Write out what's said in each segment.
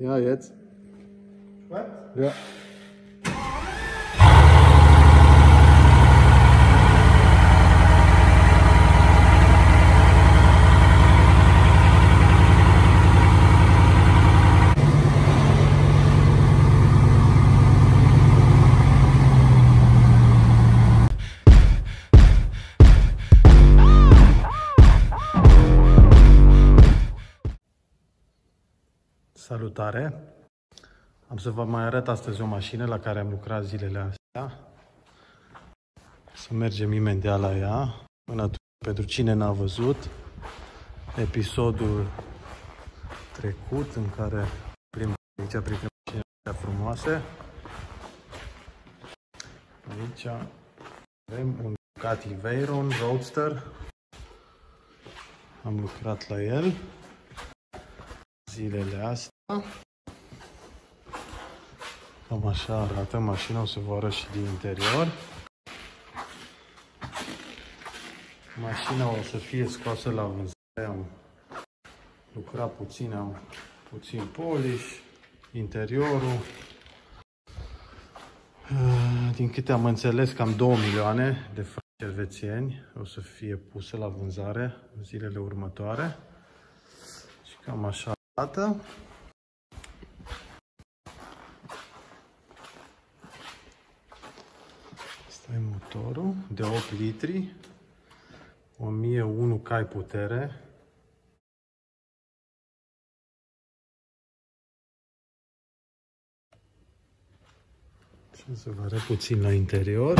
Ja, jetzt. What? Ja. Salutare! Am să vă mai arăt astăzi o mașină la care am lucrat zilele astea. Să mergem imediat la ea. Până atunci, pentru cine n-a văzut episodul trecut în care prin aici printre mașinile frumoase. Aici avem un Ducati Veyron Roadster. Am lucrat la el zilele astea. Cam așa arată mașina, o să vă arăt și din interior. Mașina o să fie scoasă la vânzare, am lucrat puțin, am puțin polish, interiorul. Din câte am înțeles, cam 2 milioane de franci elvețieni o să fie puse la vânzare în zilele următoare. Și cam așa arată. Asta e motorul de 8 litri, 1001 cai putere. Și să vă arăt puțin la interior.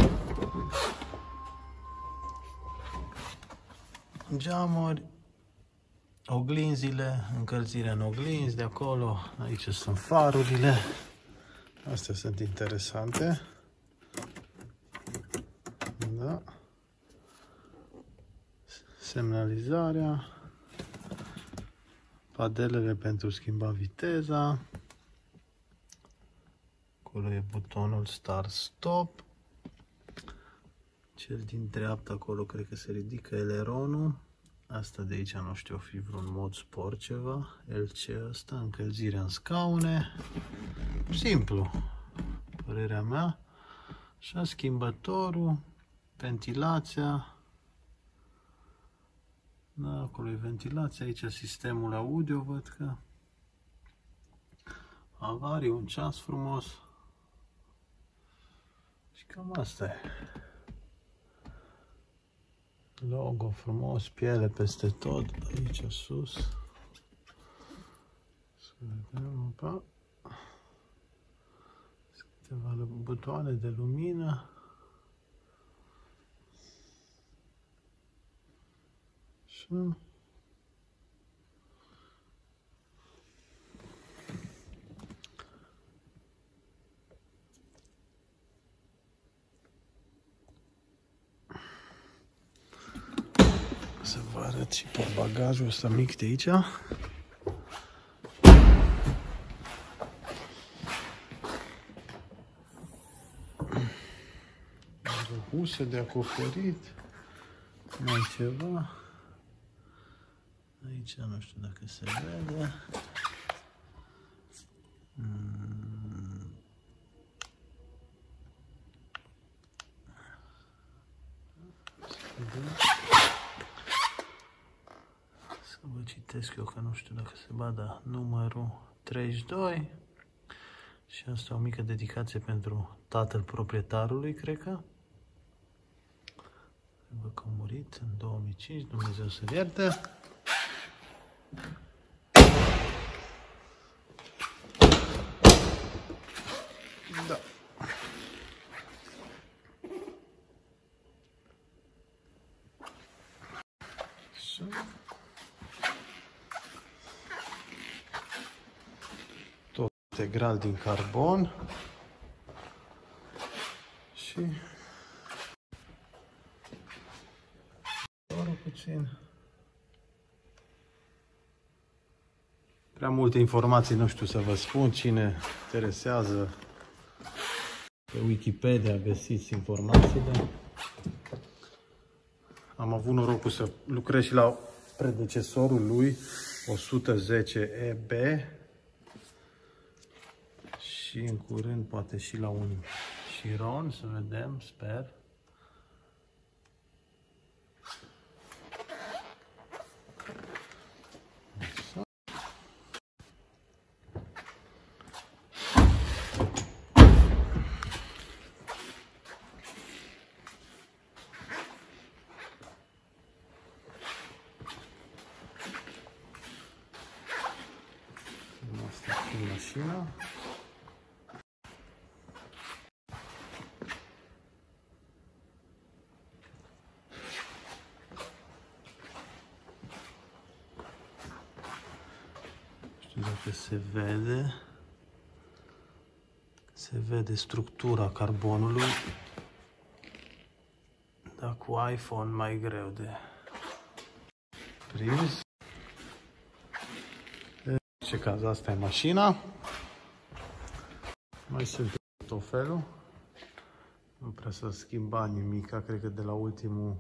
Geamuri, oglinzile, încălzirea în oglinzi de acolo, aici sunt farurile. Astea sunt interesante. Da. Semnalizarea. Padelele pentru schimba viteza. Acolo e butonul Start Stop. Cel din dreapta acolo cred că se ridică eleronul. Asta de aici nu știu, o fi vreun mod sport ceva. LC asta, încălzirea în scaune. Simplu, părerea mea. Așa, schimbătorul, ventilația. Da, acolo e ventilația, aici sistemul audio, văd că. Avarii, un ceas frumos. Și cam asta e. Logo frumos, piele peste tot, aici sus. Să vedem, opa. Câteva butoane de lumină. Și să vă arăt și pe bagajul ăsta mic de aici. Huse de acoperit, mai ceva. Aici nu știu dacă se vede. Mm. Să vă citesc eu că nu știu dacă se bada numărul 32 și asta o mică dedicație pentru tatăl proprietarului, cred că. Văd că a murit în 2005, Dumnezeu să-l ierte. Da. Integral din carbon. Și doar puțin. Prea multe informații nu știu să vă spun. Cine interesează pe Wikipedia găsiți informațiile. Am avut norocul să lucrez și la predecesorul lui 110 EB și în curând poate și la un șiron, să vedem, sper. mașina. știu dacă se vede. Se vede structura carbonului. Dar cu iPhone mai greu de prins ce caz, asta e mașina. Mai sunt tot felul. Nu prea să schimba nimica, cred că de la ultimul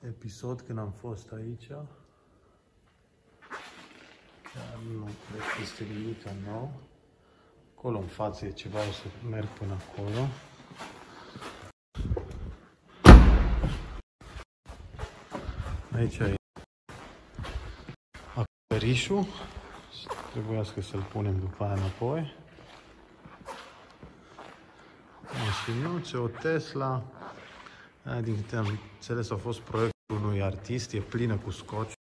episod când am fost aici. Chiar nu cred că este nimic nou. Acolo în față e ceva, o să merg până acolo. Aici e acoperișul. Trebuiască să-l punem după aia înapoi. Mașinuțe, o Tesla. Aia, din câte am înțeles, a fost proiectul unui artist, e plină cu scoci.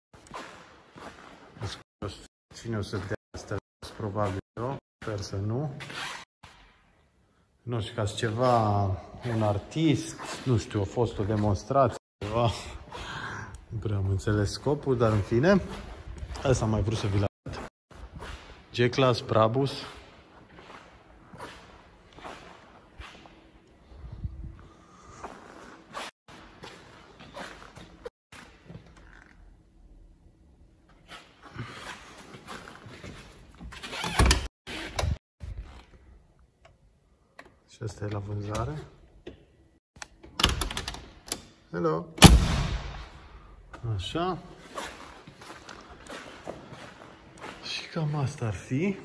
Cine o să dea asta? Probabil eu, sper să nu. Nu știu, ca ceva, un artist, nu știu, a fost o demonstrație, ceva. Nu prea am înțeles scopul, dar în fine. Asta am mai vrut să vi-l arăt. G-Class Brabus. Și asta e la vânzare. Hello! Așa. Cam asta ar fi.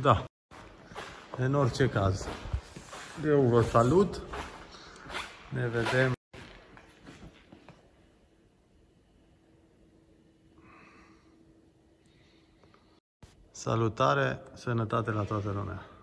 Da. În orice caz, eu vă salut. Ne vedem Salutare, sănătate la toată lumea!